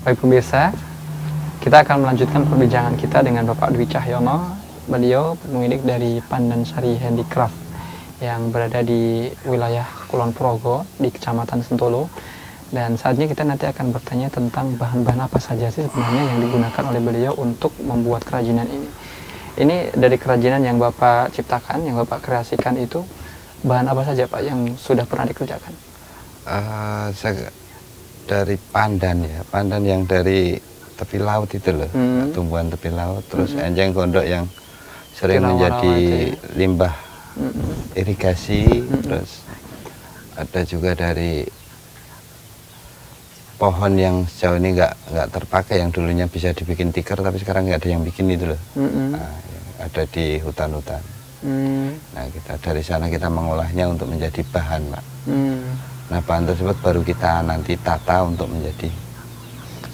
Baik pemirsa, kita akan melanjutkan perbincangan kita dengan Bapak Dwi Cahyono. Beliau pemilik dari Pandan Sari Handicraft yang berada di wilayah Kulon Progo di Kecamatan Sentolo. Dan saatnya kita nanti akan bertanya tentang bahan-bahan apa saja sih sebenarnya yang digunakan oleh beliau untuk membuat kerajinan ini. Ini dari kerajinan yang Bapak ciptakan, yang Bapak kreasikan itu bahan apa saja Pak yang sudah pernah dikerjakan? Uh, saya dari pandan ya, pandan yang dari tepi laut itu loh, hmm. tumbuhan tepi laut, terus hmm. enjeng gondok yang sering Kira menjadi ya. limbah hmm. irigasi, hmm. terus ada juga dari pohon yang sejauh ini nggak nggak terpakai yang dulunya bisa dibikin tikar tapi sekarang nggak ada yang bikin itu loh, hmm. nah, ada di hutan-hutan. Hmm. Nah kita dari sana kita mengolahnya untuk menjadi bahan, pak. Hmm. Nah bahan tersebut baru kita nanti tata untuk menjadi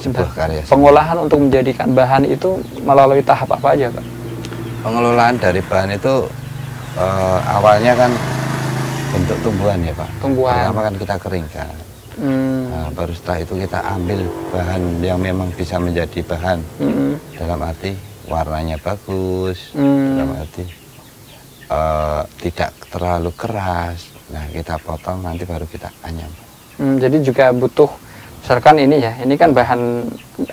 sebuah karya. Pengolahan untuk menjadikan bahan itu melalui tahap apa aja, Pak? Pengelolaan dari bahan itu uh, awalnya kan bentuk tumbuhan ya, Pak. Tumbuhan. Pertama kan kita keringkan. Hmm. Nah, baru setelah itu kita ambil bahan yang memang bisa menjadi bahan. Hmm. Dalam arti warnanya bagus, hmm. dalam arti uh, tidak terlalu keras. Nah, kita potong nanti baru kita anyam. Hmm, jadi juga butuh misalkan ini ya ini kan bahan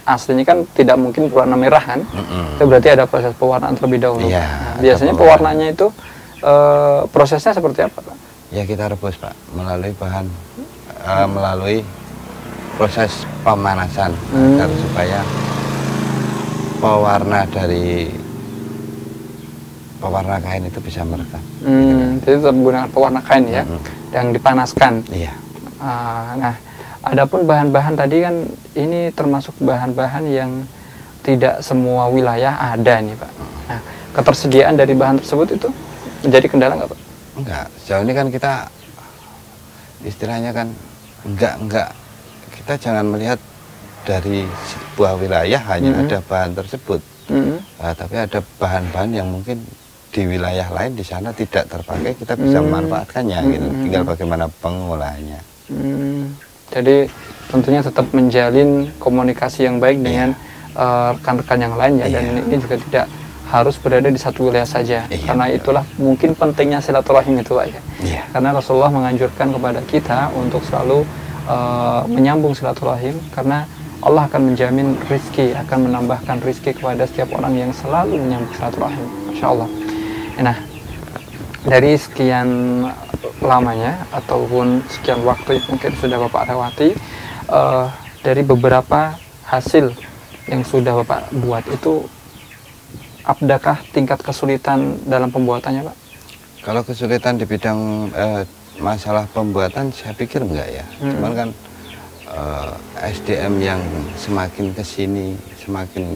aslinya kan tidak mungkin berwarna merah kan mm-hmm. itu berarti ada proses pewarnaan terlebih dahulu ya, nah, biasanya pewarnanya itu e, prosesnya seperti apa pak ya kita rebus pak melalui bahan e, melalui proses pemanasan hmm. agar supaya pewarna dari pewarna kain itu bisa merekam hmm, jadi tetap menggunakan pewarna kain ya hmm. yang dipanaskan iya ah, nah Adapun bahan-bahan tadi kan ini termasuk bahan-bahan yang tidak semua wilayah ada nih Pak. Nah, ketersediaan dari bahan tersebut itu menjadi kendala nggak Pak? Enggak, sejauh ini kan kita istilahnya kan enggak enggak kita jangan melihat dari sebuah wilayah hanya mm -hmm. ada bahan tersebut, mm -hmm. nah, tapi ada bahan-bahan yang mungkin di wilayah lain di sana tidak terpakai kita bisa mm -hmm. memanfaatkannya mm -hmm. gitu. Tinggal bagaimana pengolahannya. Mm -hmm. Jadi tentunya tetap menjalin komunikasi yang baik dengan eh, rekan-rekan uh, yang lain ya dan ini juga tidak harus berada di satu wilayah saja iya, karena itulah mungkin pentingnya silaturahim itu pak ya iya. karena Rasulullah menganjurkan kepada kita untuk selalu uh, menyambung silaturahim karena Allah akan menjamin rizki akan menambahkan rizki kepada setiap orang yang selalu menyambung silaturahim Masya Allah nah dari sekian lamanya ataupun sekian waktu yang mungkin sudah Bapak lewati uh, dari beberapa hasil yang sudah Bapak buat itu apakah tingkat kesulitan dalam pembuatannya Pak? Kalau kesulitan di bidang uh, masalah pembuatan saya pikir enggak ya. Hmm. Cuman kan uh, eh, SDM yang semakin ke sini semakin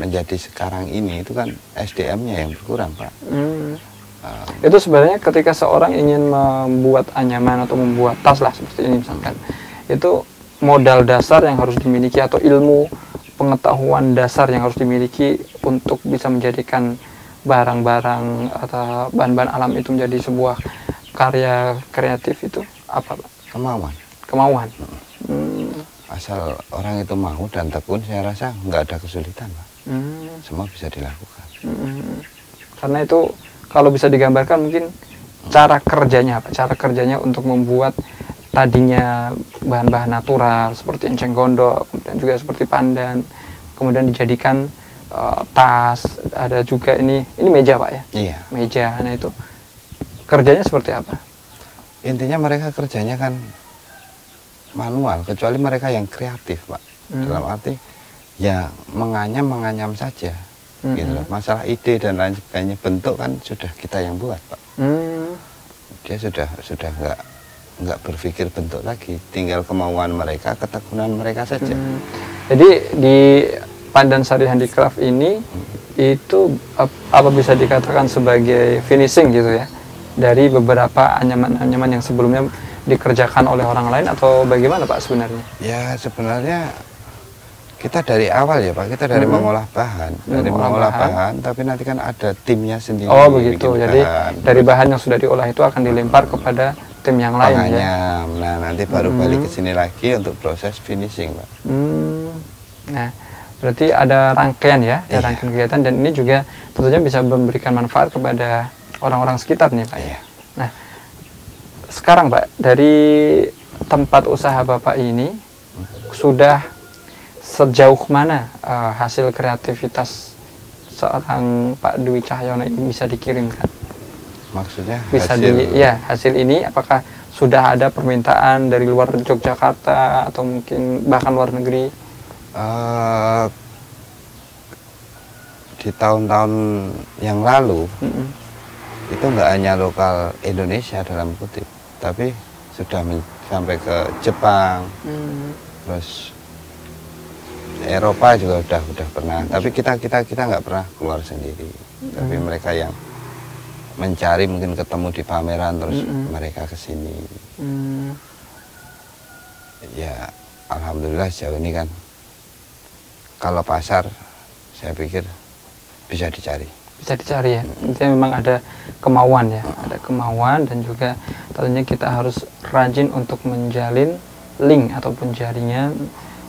menjadi sekarang ini itu kan SDM-nya yang berkurang Pak. Hmm itu sebenarnya ketika seorang ingin membuat anyaman atau membuat tas lah seperti ini misalkan itu modal dasar yang harus dimiliki atau ilmu pengetahuan dasar yang harus dimiliki untuk bisa menjadikan barang-barang atau bahan-bahan alam itu menjadi sebuah karya kreatif itu apa Pak? Kemauan. Kemauan. Hmm. Asal orang itu mau dan tekun saya rasa nggak ada kesulitan Pak. Hmm. Semua bisa dilakukan. Hmm. Karena itu kalau bisa digambarkan mungkin cara kerjanya apa? Cara kerjanya untuk membuat tadinya bahan-bahan natural seperti enceng gondok, kemudian juga seperti pandan, kemudian dijadikan uh, tas, ada juga ini ini meja pak ya? Iya. Meja, nah itu kerjanya seperti apa? Intinya mereka kerjanya kan manual, kecuali mereka yang kreatif pak. Hmm. Dalam arti ya menganyam menganyam saja hmm. gitu loh. Masalah ide dan lain sebagainya bentuk kan sudah kita yang buat pak. Hmm. Dia sudah sudah nggak nggak berpikir bentuk lagi, tinggal kemauan mereka, ketekunan mereka saja. Hmm. Jadi di Pandan Sari Handicraft ini hmm. itu apa bisa dikatakan sebagai finishing gitu ya dari beberapa anyaman-anyaman yang sebelumnya dikerjakan oleh orang lain atau bagaimana Pak sebenarnya? Ya sebenarnya kita dari awal ya Pak, kita dari hmm. mengolah bahan, dari mengolah, mengolah bahan. bahan, tapi nanti kan ada timnya sendiri. Oh begitu, jadi bahan. dari bahan yang sudah diolah itu akan dilempar kepada tim yang lain ya. Nah nanti baru hmm. balik ke sini lagi untuk proses finishing Pak. Hmm. Nah, berarti ada rangkaian ya, ada Iya. rangkaian kegiatan dan ini juga tentunya bisa memberikan manfaat kepada orang-orang sekitar nih Pak. Iya. Nah, sekarang Pak dari tempat usaha Bapak ini sudah sejauh mana eh, hasil kreativitas seorang Pak Dwi Cahyono ini bisa dikirimkan? Maksudnya Bisa hasil di ya hasil ini apakah sudah ada permintaan dari luar Yogyakarta atau mungkin bahkan luar negeri? eh, di tahun-tahun yang lalu Mm-mm. itu nggak hanya lokal Indonesia dalam kutip, tapi sudah sampai ke Jepang, Hmm. terus Eropa juga udah udah pernah. Tapi kita kita kita nggak pernah keluar sendiri. Tapi Hmm. mereka yang mencari mungkin ketemu di pameran terus Mm-mm. mereka ke sini. Hmm. Ya alhamdulillah sejauh ini kan kalau pasar saya pikir bisa dicari. bisa dicari ya. Intinya memang ada kemauan ya, ada kemauan dan juga tentunya kita harus rajin untuk menjalin link ataupun jaringan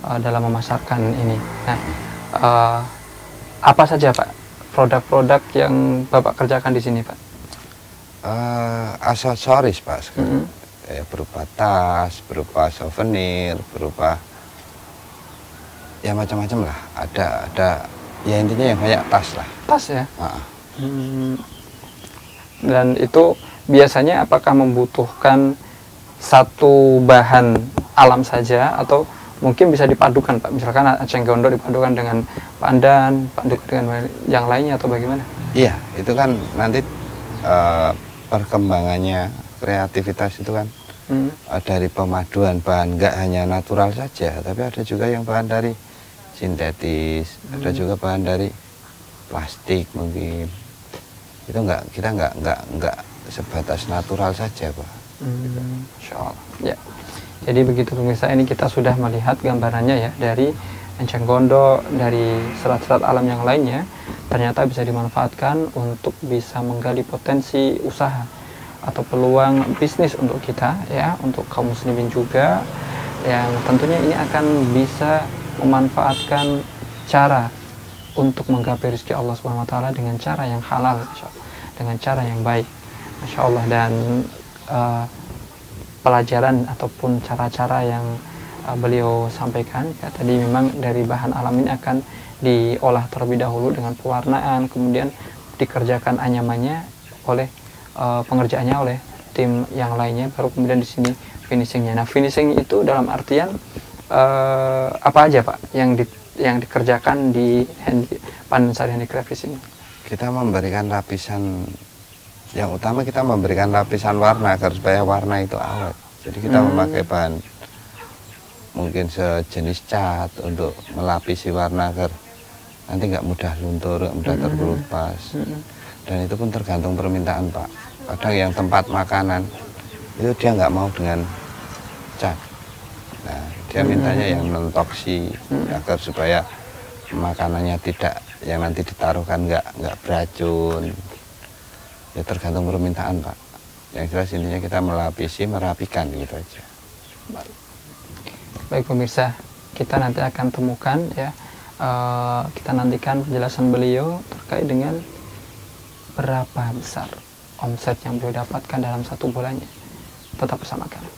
uh, dalam memasarkan ini. Nah, uh, apa saja Pak produk-produk yang Bapak kerjakan di sini Pak? Eh, aksesoris pak sekarang. Mhm. Eh, berupa tas, berupa souvenir, berupa ya macam-macam lah. Ada ada ya intinya yang banyak tas lah. Tas ya. Ah, Hmm. Dan itu biasanya apakah membutuhkan satu bahan alam saja atau mungkin bisa dipadukan Pak? Misalkan aceng gondo dipadukan dengan pandan, padukan dengan yang lainnya atau bagaimana? Iya, itu kan nanti eh, perkembangannya kreativitas itu kan Hmm. eh, dari pemaduan bahan nggak hanya natural saja, tapi ada juga yang bahan dari sintetis, ada juga bahan dari plastik mungkin. Itu nggak kita nggak nggak nggak sebatas natural saja, pak. Hmm, Insya Allah. Ya. Jadi begitu pemirsa ini kita sudah melihat gambarannya ya dari enceng gondo, dari serat-serat alam yang lainnya ternyata bisa dimanfaatkan untuk bisa menggali potensi usaha atau peluang bisnis untuk kita ya untuk kaum muslimin juga yang tentunya ini akan bisa memanfaatkan cara untuk menggapai rezeki Allah Subhanahu wa taala dengan cara yang halal dengan cara yang baik Masya Allah. Dan eh, pelajaran ataupun cara-cara yang uh, beliau sampaikan. Ya tadi memang dari bahan alam ini akan diolah terlebih dahulu dengan pewarnaan kemudian dikerjakan anyamannya oleh uh, pengerjaannya oleh tim yang lainnya baru kemudian di sini finishingnya. Nah finishing itu dalam artian uh, apa aja pak yang di, yang dikerjakan di handi, Pansari Handicraft ini? Kita memberikan lapisan yang utama kita memberikan lapisan warna agar supaya warna itu awet. Jadi kita Hmm. memakai bahan mungkin sejenis cat untuk melapisi warna agar nanti nggak mudah luntur, nggak mudah Hmm. terkelupas. Mm-mm. Dan itu pun tergantung permintaan Pak. Kadang yang tempat makanan itu dia nggak mau dengan cat. Nah dia mintanya yang non toksi agar supaya makanannya tidak yang nanti ditaruhkan nggak nggak beracun. Ya tergantung permintaan Pak. Yang jelas intinya kita melapisi, merapikan gitu aja. Baik pemirsa, kita nanti akan temukan ya, eh, kita nantikan penjelasan beliau terkait dengan berapa besar omset yang beliau dapatkan dalam satu bulannya. Tetap bersama kami.